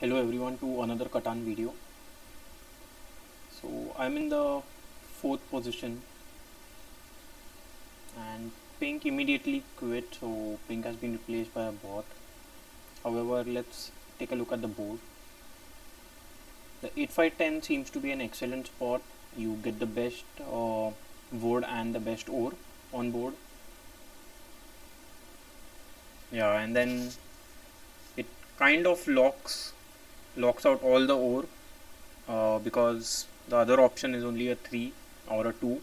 hello everyone to another Catan video. So I'm in the fourth position and Pink immediately quit so Pink has been replaced by a bot. However let's take a look at the board. The 8510 seems to be an excellent spot. You get the best uh, board and the best ore on board. Yeah and then it kind of locks locks out all the ore uh, because the other option is only a 3 or a 2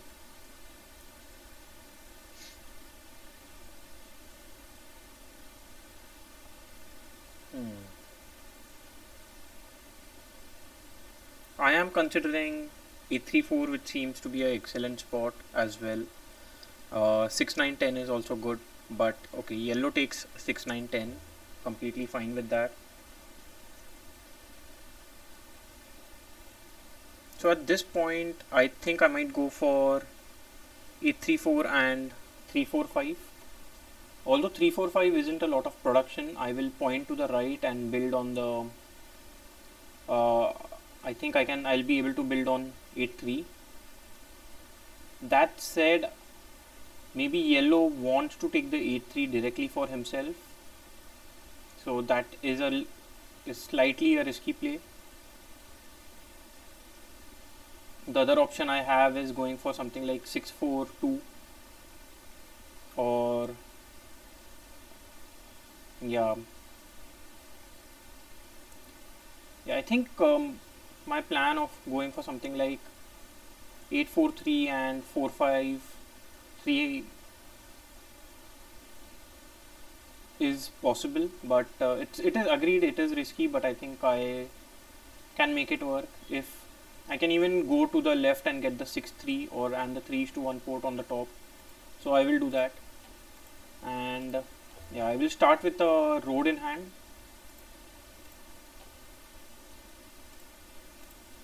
hmm. I am considering a34 which seems to be an excellent spot as well. Uh, 6 9 10 is also good but okay yellow takes 6 9 10 completely fine with that So at this point, I think I might go for a34 and 345. Although 345 isn't a lot of production, I will point to the right and build on the. Uh, I think I can. I'll be able to build on 83. That said, maybe yellow wants to take the 83 directly for himself. So that is a is slightly a risky play. The other option I have is going for something like 642 or yeah. Yeah I think um, my plan of going for something like 843 and 453 is possible but uh, it's it is agreed it is risky but I think I can make it work if I can even go to the left and get the 6-3 or and the 3 to 1 port on the top. So I will do that. And yeah I will start with the road in hand.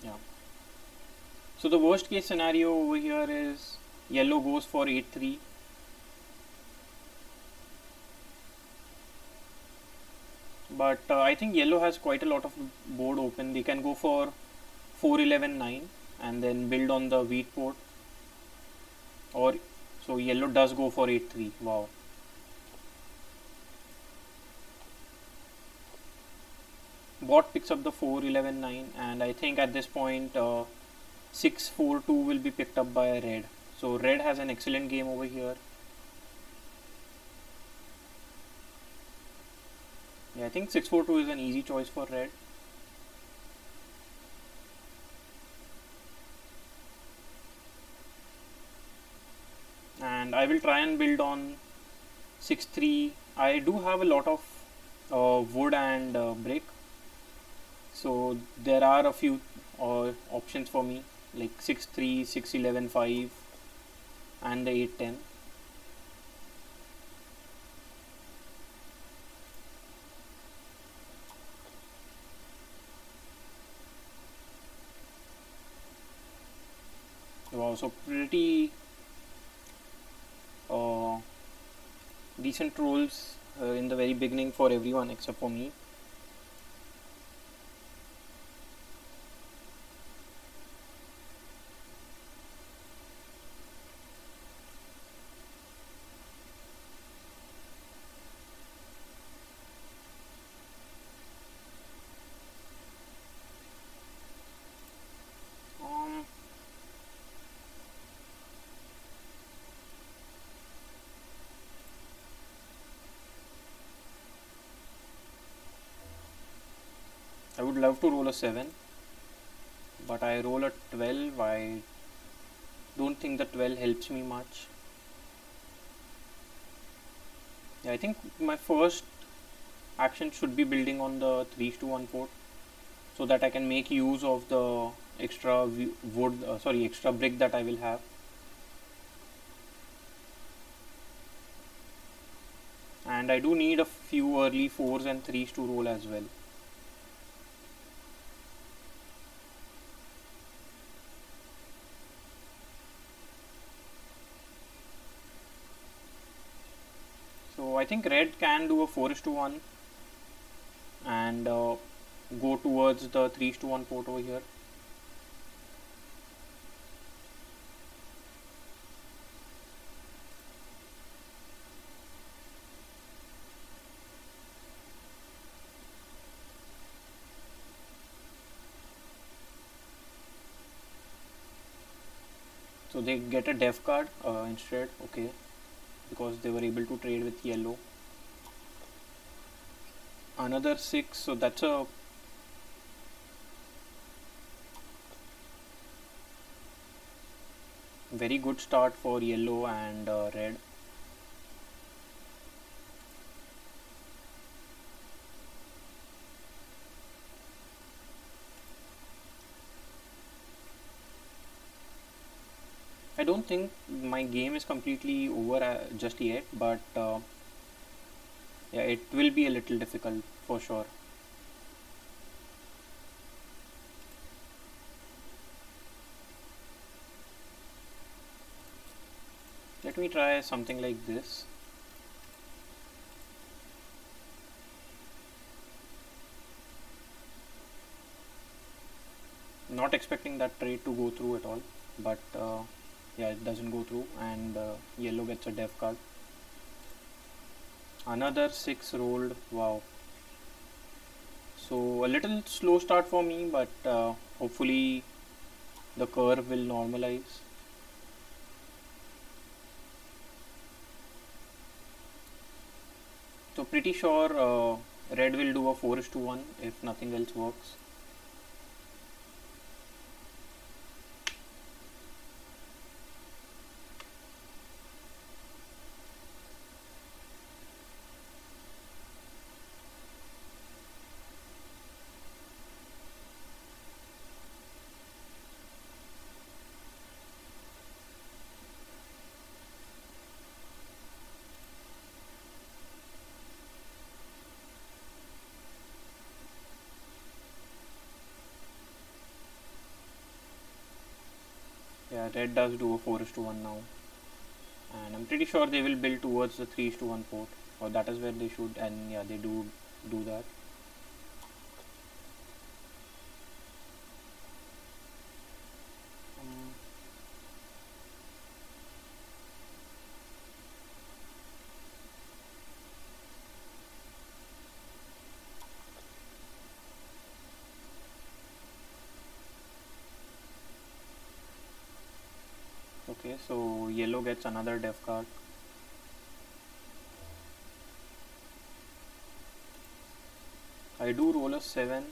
Yeah. So the worst case scenario over here is yellow goes for 8-3 but uh, I think yellow has quite a lot of board open. They can go for 4119 and then build on the wheat port. Or so yellow does go for 83 wow. Bot picks up the 4119 and I think at this point uh, 642 will be picked up by red. So red has an excellent game over here. Yeah I think 642 is an easy choice for red and I will try and build on 6.3 I do have a lot of uh, wood and uh, brick. So there are a few uh, options for me like 6.3 6.11 5 and the 8.10 wow so pretty uh, decent rules uh, in the very beginning for everyone except for me I would love to roll a 7 but I roll a 12 I don't think the 12 helps me much. Yeah, I think my first action should be building on the 3 to 1 port so that I can make use of the extra wood uh, sorry extra brick that I will have. And I do need a few early 4s and 3s to roll as well I think red can do a 4 to 1 and uh, go towards the 3 to 1 port over here. So they get a dev card uh, instead, okay, because they were able to trade with yellow. Another 6, so that's a very good start for yellow and uh, red I don't think my game is completely over uh, just yet but uh, yeah it will be a little difficult for sure. Let me try something like this. Not expecting that trade to go through at all but uh, yeah it doesn't go through. And uh, yellow gets a dev card. Another six rolled. Wow. So a little slow start for me but uh, hopefully the curve will normalize. So pretty sure uh, red will do a 4 is to 1 if nothing else works. Red does do a 4 to 1 now. And I'm pretty sure they will build towards the 3 to 1 port. Or that is where they should and yeah they do do that. okay so yellow gets another dev card. I do roll a 7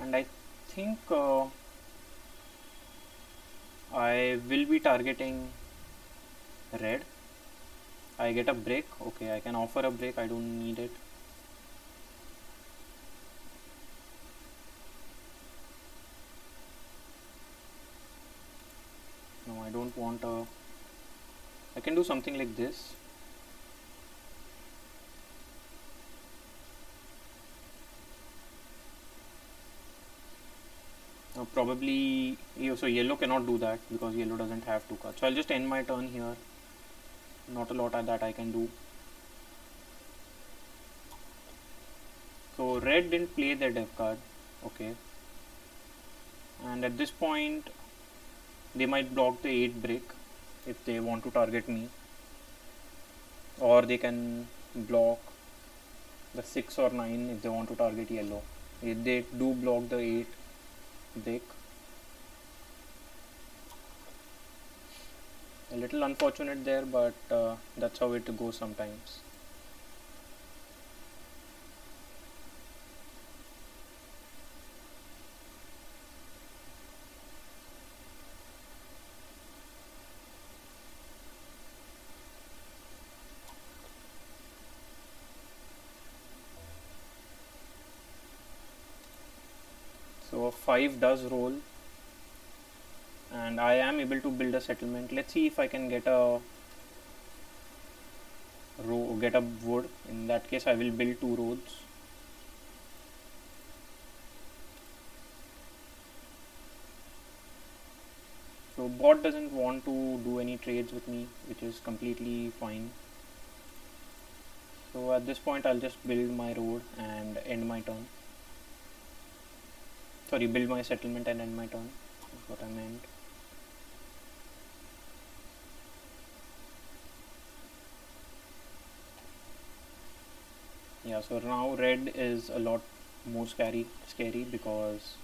and I think uh, I will be targeting red. I get a break. Okay I can offer a break. I don't need it want a I can do something like this. Now probably so yellow cannot do that because yellow doesn't have two cards so I'll just end my turn here. Not a lot of that I can do. So red didn't play their dev card. Okay. And at this point they might block the 8 break if they want to target me. Or they can block the 6 or 9 if they want to target yellow. If they do block the 8 break a little unfortunate there but uh, that's how it goes sometimes so 5 does roll and I am able to build a settlement. Let's see if I can get a row get a wood. In that case I will build two roads. So bot doesn't want to do any trades with me which is completely fine. So at this point I'll just build my road and end my turn. Sorry, build my settlement and end my turn. That's what I meant. Yeah, so now red is a lot more scary scary because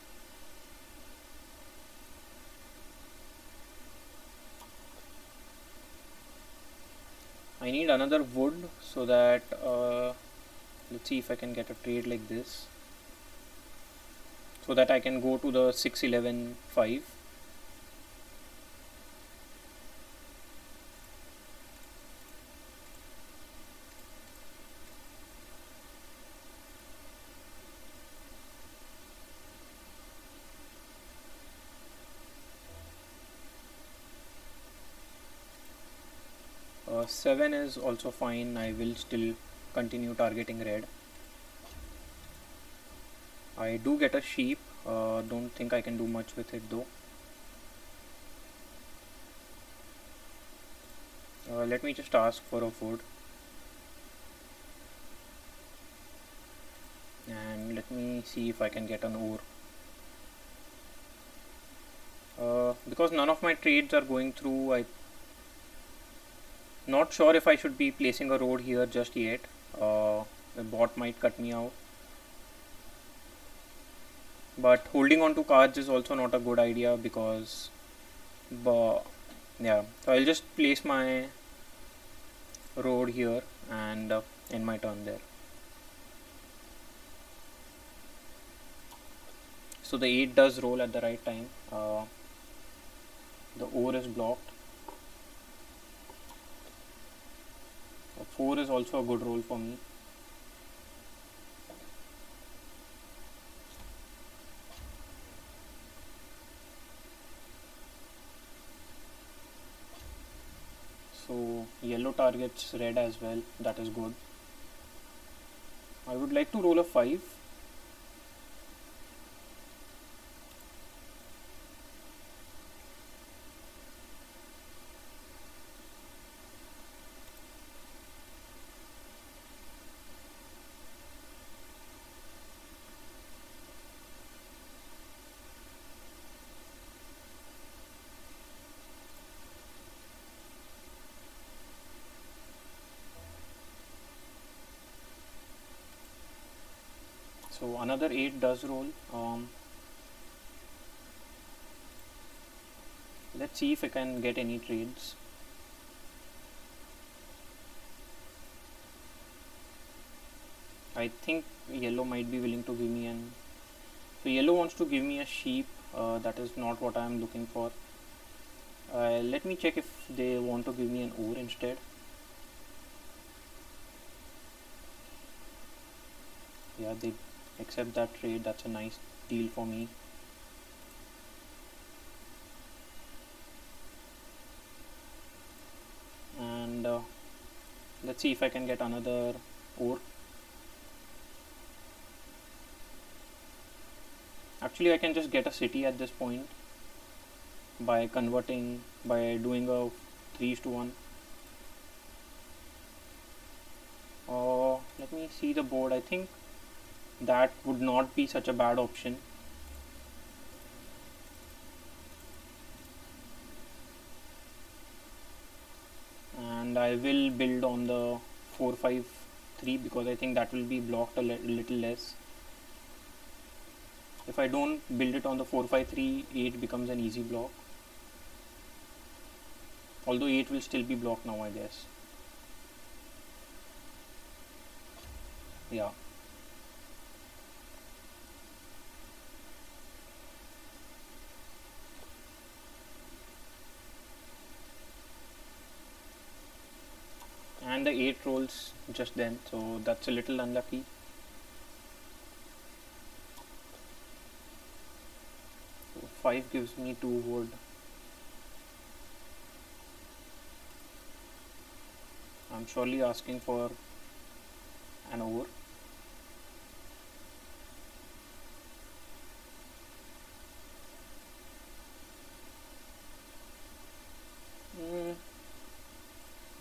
I need another wood so that uh, let's see if I can get a trade like this so that I can go to the 611 5 uh, 7 is also fine. I will still continue targeting red I do get a sheep uh, don't think I can do much with it though uh, let me just ask for a food and let me see if I can get an ore uh, because none of my trades are going through I not sure if I should be placing a road here just yet. Uh, the bot might cut me out. But holding on to cards is also not a good idea because, but yeah. So I'll just place my road here and uh, end my turn there. So the 8 does roll at the right time. Uh, the ore is blocked. the 4 is also a good roll for me. So yellow targets red as well, that is good. I would like to roll a 5 so another 8 does roll. Um, let's see if I can get any trades. I think yellow might be willing to give me an so yellow wants to give me a sheep. Uh, that is not what I am looking for. Uh, let me check if they want to give me an ore instead. Yeah they accept that trade that's a nice deal for me. And uh, let's see if I can get another ore. Actually I can just get a city at this point by converting by doing a 3 to 1 uh, let me see the board. I think that would not be such a bad option. And I will build on the 453 because I think that will be blocked a little less. If I don't build it on the 453 8 becomes an easy block. Although 8 will still be blocked now I guess. Yeah the 8 rolls just then so that's a little unlucky. So 5 gives me 2 wood I'm surely asking for an ore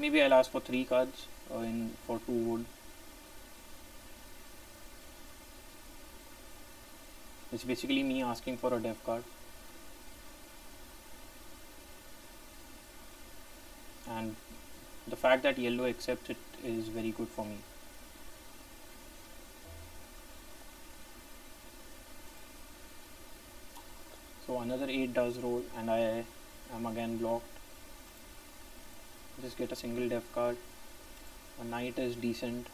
Maybe I'll ask for 3 cards uh, for 2 wood. It's basically me asking for a dev card. And the fact that yellow accepts it is very good for me. So another 8 does roll and I am again blocked just get a single dev card. A knight is decent.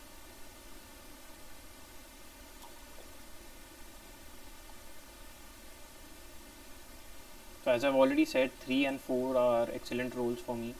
So as I've already said 3 and 4 are excellent rolls for me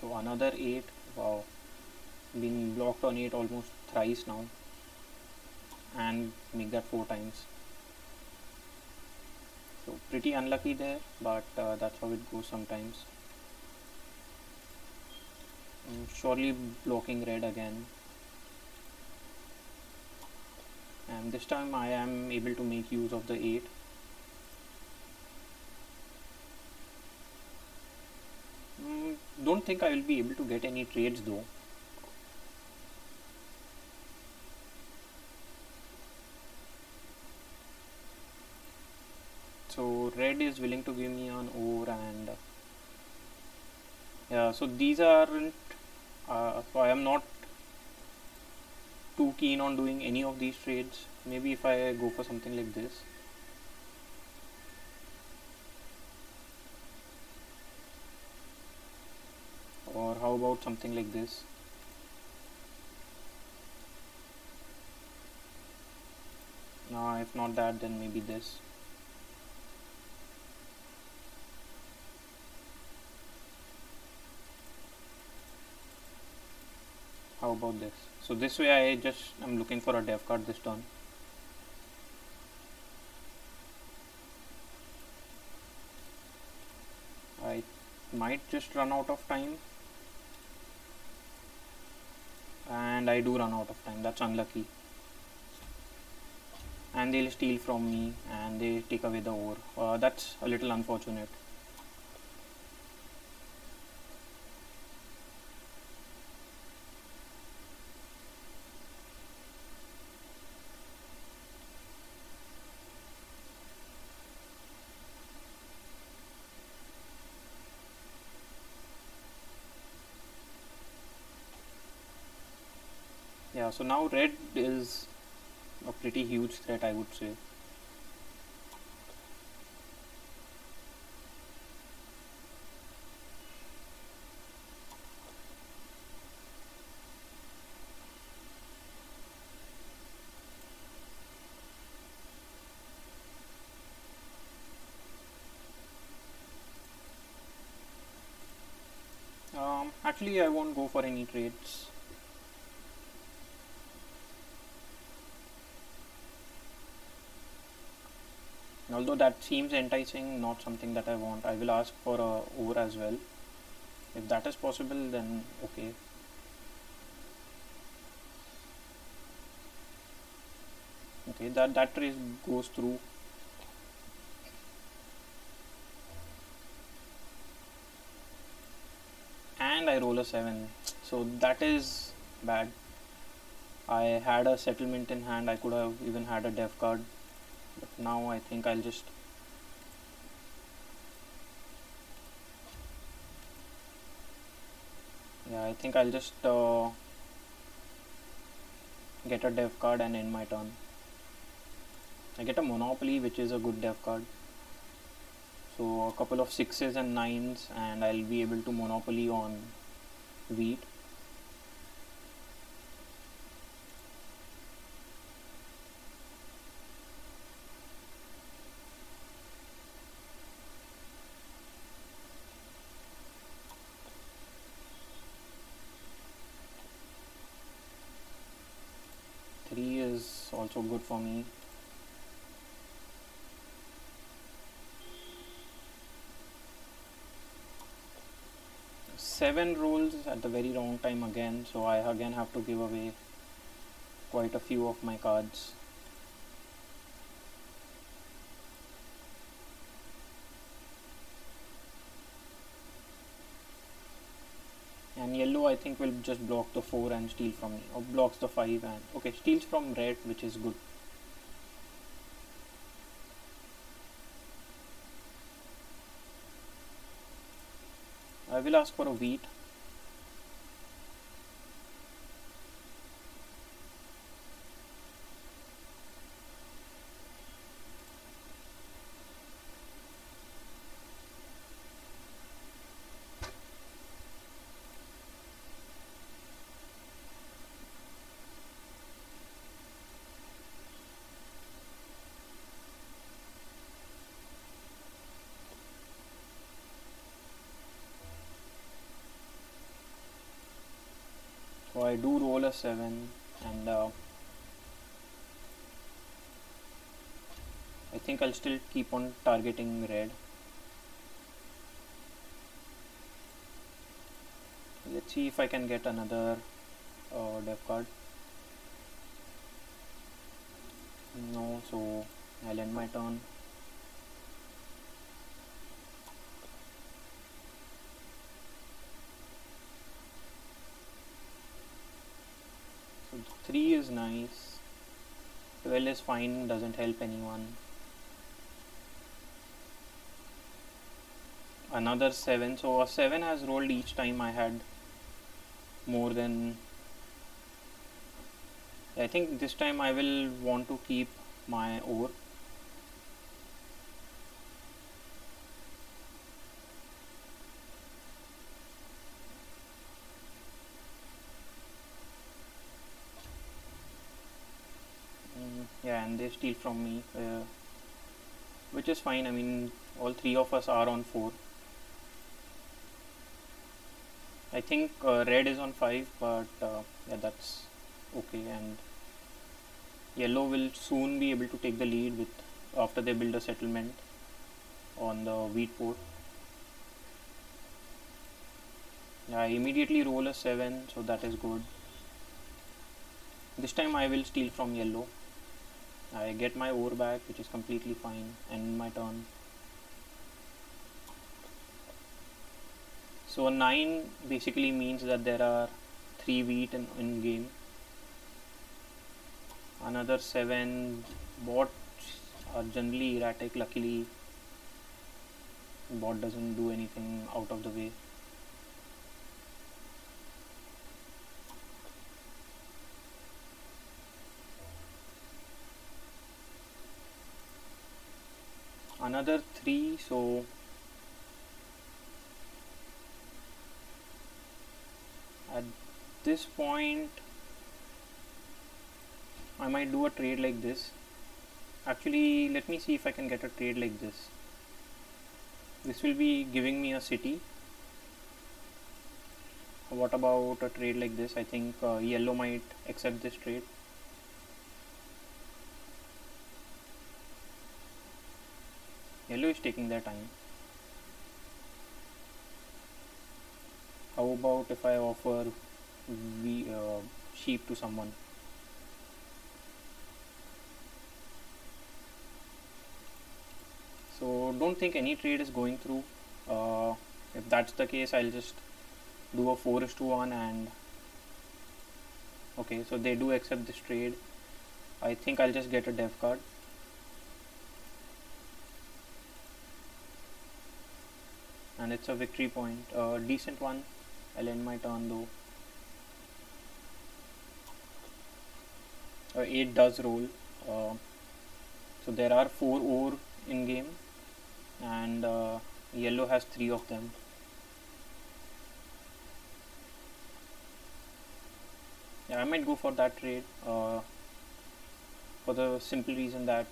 so another 8 wow. Being blocked on 8 almost thrice now. And make that 4 times. So pretty unlucky there but uh, that's how it goes sometimes. I'm surely blocking red again. And this time I am able to make use of the 8 don't think I will be able to get any trades though. So red is willing to give me an ore and yeah so these aren't uh, so I am not too keen on doing any of these trades maybe if I go for something like this or how about something like this? No if not that then maybe this. How about this? So this way I just I'm looking for a dev card this turn I might just run out of time and I do run out of time. That's unlucky. And they'll steal from me and they take away the ore. Uh, that's a little unfortunate so now red is a pretty huge threat I would say. Um, actually I won't go for any trades although that seems enticing not something that I want. I will ask for a ore as well. If that is possible then okay. Okay that that trace goes through. And I roll a 7 so that is bad. I had a settlement in hand. I could have even had a dev card but now I think I'll just yeah I think I'll just uh, get a dev card and end my turn. I get a monopoly which is a good dev card. So a couple of sixes and nines and I'll be able to monopoly on wheat also good for me seven rolls at the very wrong time again, so I again have to give away quite a few of my cards. and I think will just block the 4 and steal from me or blocks the 5 and okay steals from red which is good. I will ask for a wheat so I do roll a 7 and uh, I think I'll still keep on targeting red. Let's see if I can get another uh, dev card. No so I'll end my turn 3 is nice. 12 is fine, doesn't help anyone. Another 7. So a 7 has rolled each time I had more than. I think this time I will want to keep my ore. yeah and they steal from me uh, which is fine. I mean all three of us are on 4 I think uh, red is on 5 but uh, yeah that's okay. And yellow will soon be able to take the lead with after they build a settlement on the wheat port. I immediately roll a 7 so that is good. This time I will steal from yellow I get my ore back which is completely fine and my turn. So 9 basically means that there are 3 wheat in, in game. Another 7 bots are generally erratic luckily. Bot doesn't do anything out of the way another three so at this point I might do a trade like this. Actually let me see if I can get a trade like this. This will be giving me a city. What about a trade like this? I think uh, yellow might accept this trade yellow is taking their time. How about if I offer we, uh, sheep to someone? So don't think any trade is going through. Uh, if that's the case I'll just do a 4 is to 1 and okay so they do accept this trade. I think I'll just get a dev card and it's a victory point. A decent one. I'll end my turn though. Uh, 8 does roll. Uh, so there are 4 ore in game and uh, yellow has 3 of them. Yeah I might go for that trade uh, for the simple reason that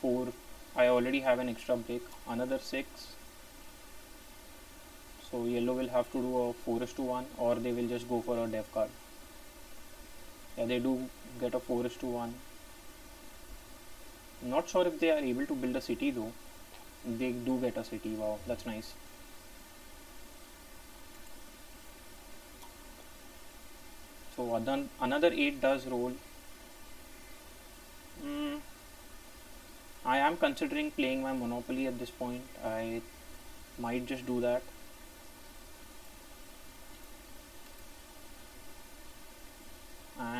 4 I already have an extra brick another 6 so yellow will have to do a 4 is to 1 or they will just go for a dev card. Yeah, they do get a 4 is to 1. Not sure if they are able to build a city though. They do get a city, wow, that's nice. So another 8 does roll. Mm, I am considering playing my Monopoly at this point. I might just do that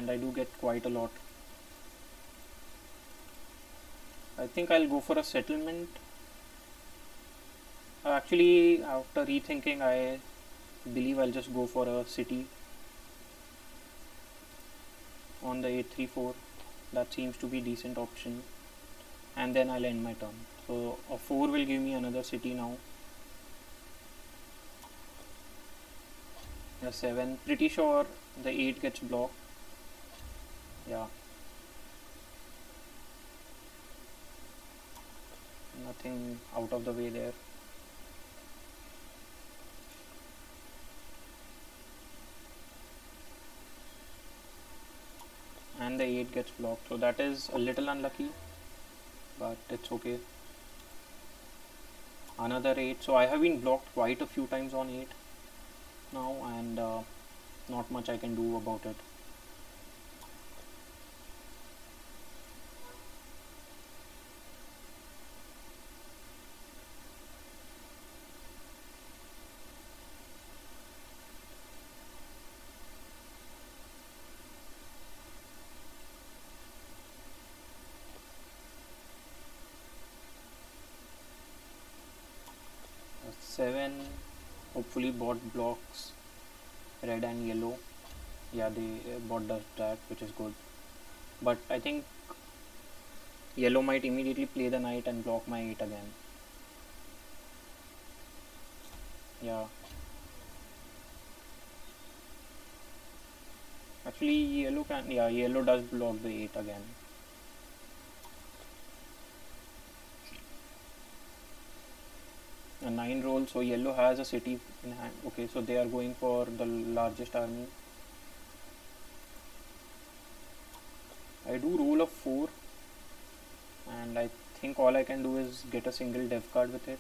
and I do get quite a lot. I think I'll go for a settlement. Uh, actually after rethinking I believe I'll just go for a city on the 834 that seems to be decent option. And then I'll end my turn. So a 4 will give me another city now. A 7 pretty sure the 8 gets blocked yeah. Nothing out of the way there. And the 8 gets blocked. So that is a little unlucky but it's okay. Another 8 so I have been blocked quite a few times on 8 now and uh, not much I can do about it seven hopefully bot blocks red and yellow. Yeah they uh, bought bot does that which is good. But I think yellow might immediately play the knight and block my 8 again. Yeah. Actually yellow can yeah yellow does block the 8 again a 9 roll so yellow has a city in hand. Okay so they are going for the largest army. I do roll of 4 and I think all I can do is get a single dev card with it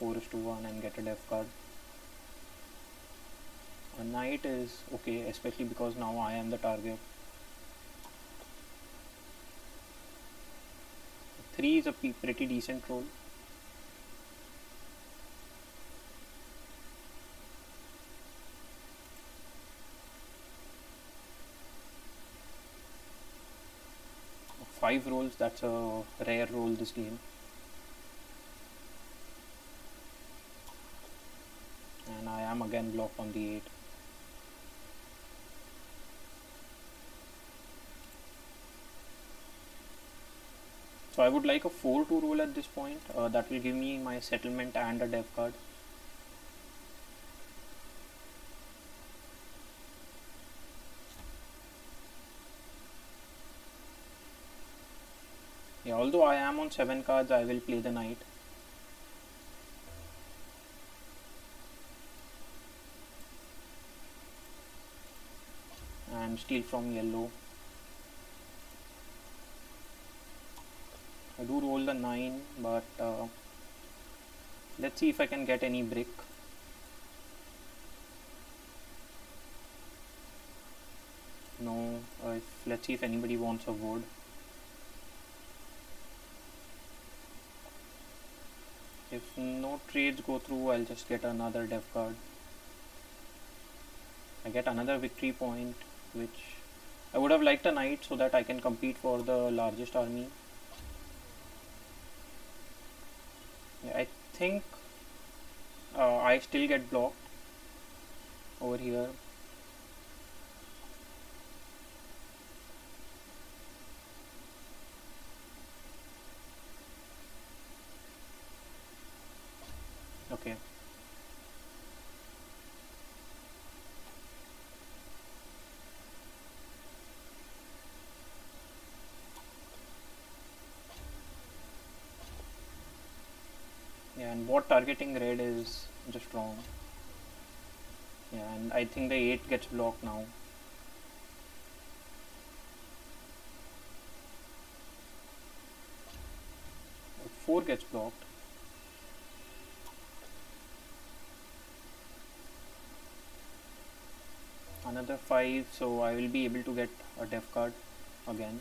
just is a 4 to 1 and get a dev card. A knight is okay, especially because now I am the target. 3 is a pretty decent roll. Five rolls, that's a rare roll this game. am again blocked on the 8 so I would like a 4 to roll at this point. Uh, that will give me my settlement and a dev card. Yeah although I am on 7 cards I will play the knight and steal from yellow. I do roll the 9 but uh, let's see if I can get any brick. No uh, if, let's see if anybody wants a wood. If no trades go through I'll just get another dev card. I get another victory point which I would have liked a knight so that I can compete for the largest army. Yeah, I think uh, I still get blocked over here. Okay. Targeting red is just wrong Yeah, and I think the 8 gets blocked now. Four gets blocked. Another five, so I will be able to get a dev card again.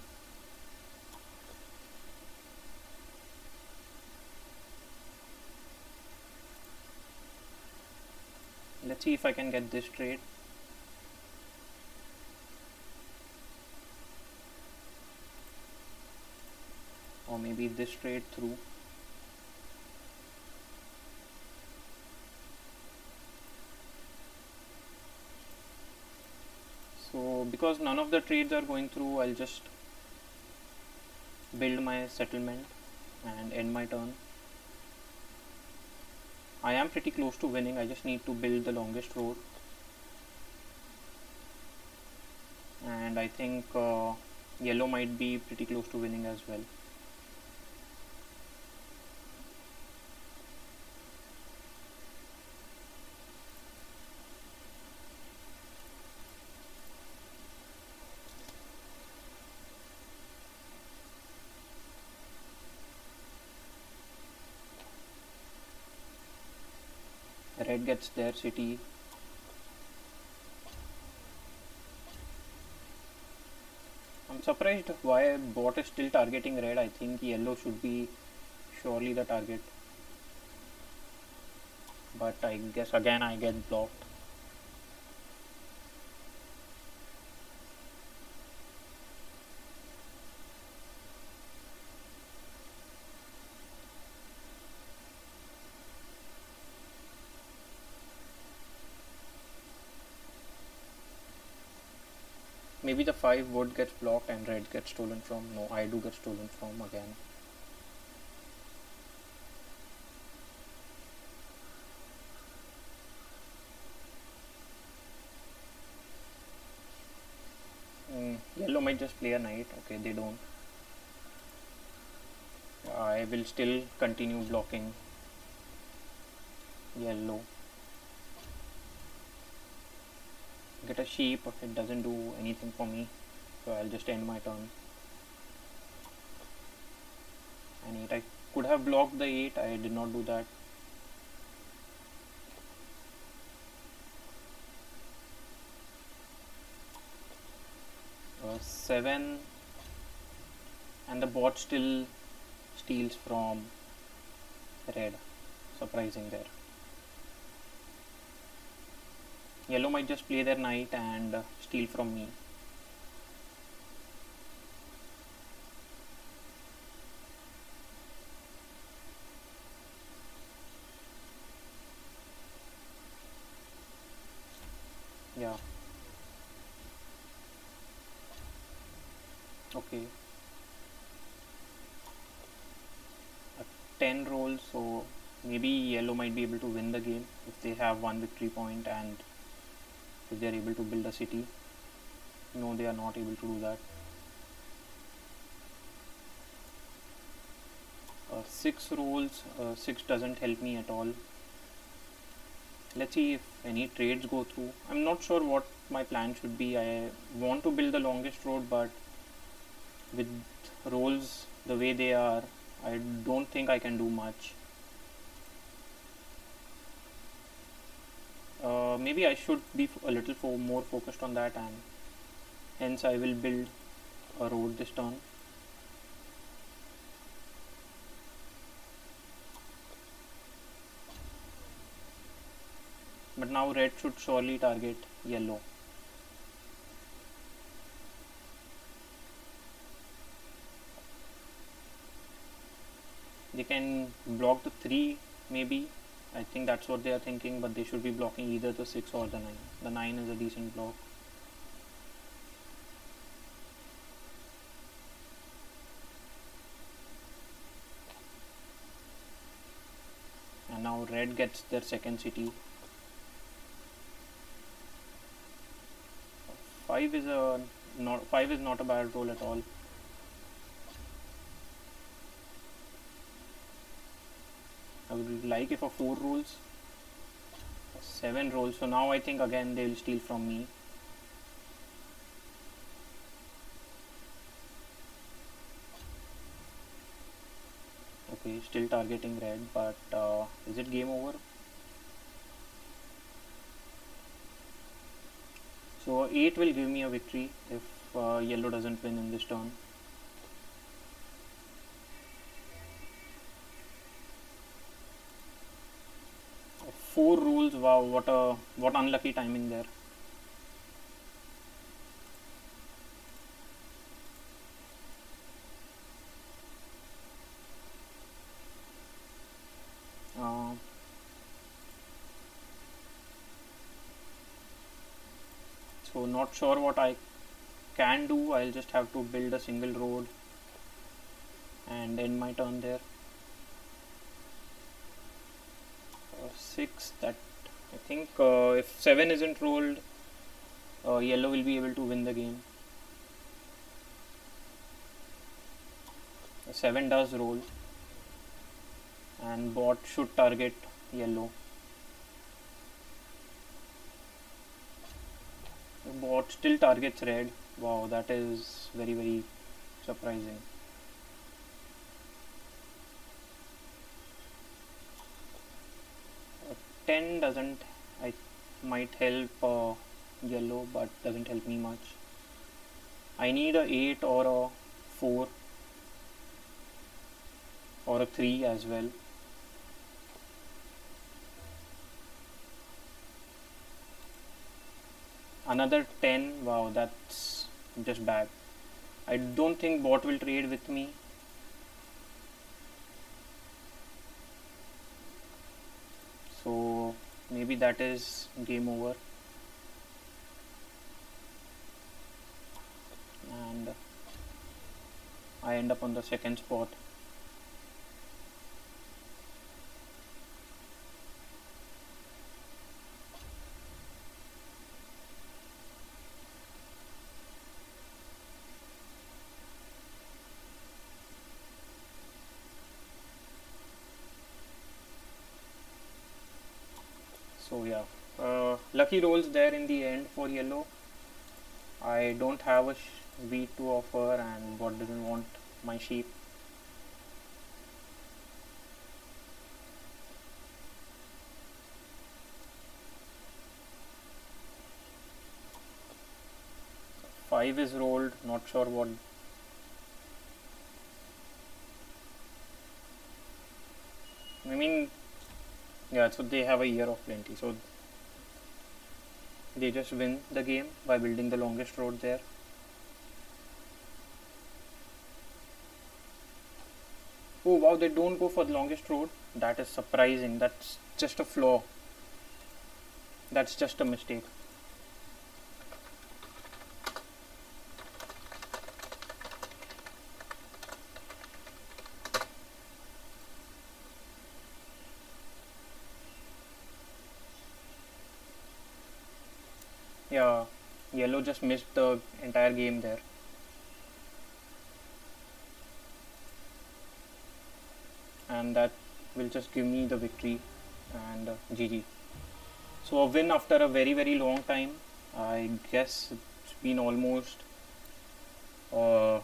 Let's see if I can get this trade. Or maybe this trade through. So because none of the trades are going through, I'll just build my settlement and end my turn. I am pretty close to winning, I just need to build the longest road. And I think uh, yellow might be pretty close to winning as well. Red gets their city. I'm surprised why bot is still targeting red. I think yellow should be surely the target. But I guess again I get blocked maybe the 5 wood gets blocked and red gets stolen from. No I do get stolen from again. Mm, yellow might just play a knight. Okay they don't. I will still continue blocking yellow get a sheep it doesn't do anything for me. So I'll just end my turn. And 8 I could have blocked the 8 I did not do that. Uh, 7 and the bot still steals from red. Surprising there Yellow might just play their knight and uh, steal from me. Yeah. Okay. A 10 rolls, so maybe yellow might be able to win the game if they have one victory point and if they are able to build a city. No they are not able to do that. Uh, 6 rolls uh, 6 doesn't help me at all. Let's see if any trades go through. I'm not sure what my plan should be. I want to build the longest road but with rolls the way they are I don't think I can do much uh, maybe I should be a little fo more focused on that and hence I will build a road this turn. But now red should surely target yellow. They can block the 3 maybe I think that's what they are thinking, but they should be blocking either the 6 or the 9. The 9 is a decent block. And now red gets their second city. 5 is a not 5 is not a bad roll at all. I would like if a 4 rolls. seven rolls. So now I think again they will steal from me. Okay still targeting red but uh, is it game over? So 8 will give me a victory if uh, yellow doesn't win in this turn four rolls wow what a what unlucky timing there. Uh, so not sure what I can do. I'll just have to build a single road and end my turn there uh, 6 that I think uh, if 7 isn't rolled uh, yellow will be able to win the game. 7 does roll and bot should target yellow. Bot still targets red. Wow that is very very surprising uh, 10 doesn't I might help uh, yellow but doesn't help me much. I need a 8 or a 4 or a 3 as well. Another 10 wow that's just bad. I don't think bot will trade with me so maybe that is game over. And I end up on the second spot so yeah uh, lucky rolls there in the end for yellow. I don't have a V to offer and bot doesn't want my sheep. Five is rolled not sure what. I mean yeah so they have a year of plenty so they just win the game by building the longest road there. Oh wow they don't go for the longest road. That is surprising. That's just a flaw. That's just a mistake yeah yellow just missed the entire game there. And that will just give me the victory and uh, GG so a win after a very very long time I guess it's been almost uh,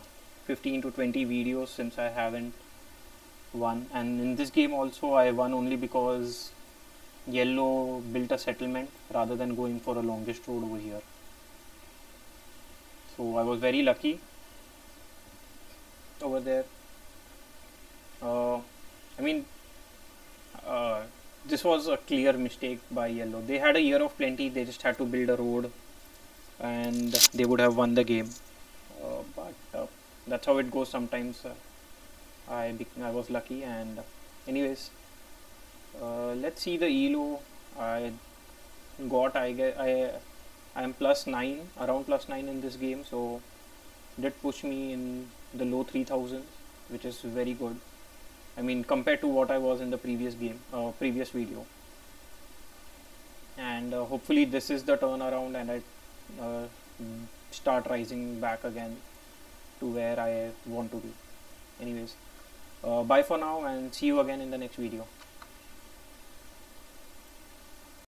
15 to 20 videos since I haven't won. And in this game also I won only because yellow built a settlement rather than going for a longest road over here so I was very lucky. Over there. Uh, I mean uh, this was a clear mistake by yellow. They had a year of plenty they just had to build a road and they would have won the game. Uh, but uh, that's how it goes sometimes uh, I, I was lucky and anyways uh, let's see the elo. I got i get i i am plus 9 around plus 9 in this game so did push me in the low 3000s which is very good. I mean compared to what i was in the previous game uh, previous video. And uh, hopefully this is the turnaround and i uh, start rising back again to where i want to be. Anyways uh, bye for now and see you again in the next video